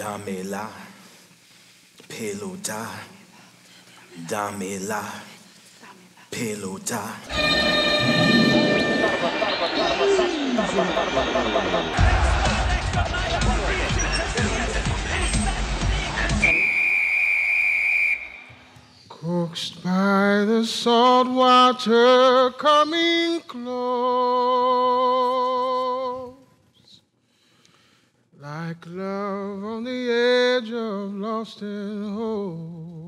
Damela, pelota, damela, pelota. Coaxed by the salt water coming close, like love on the edge of lost and hope.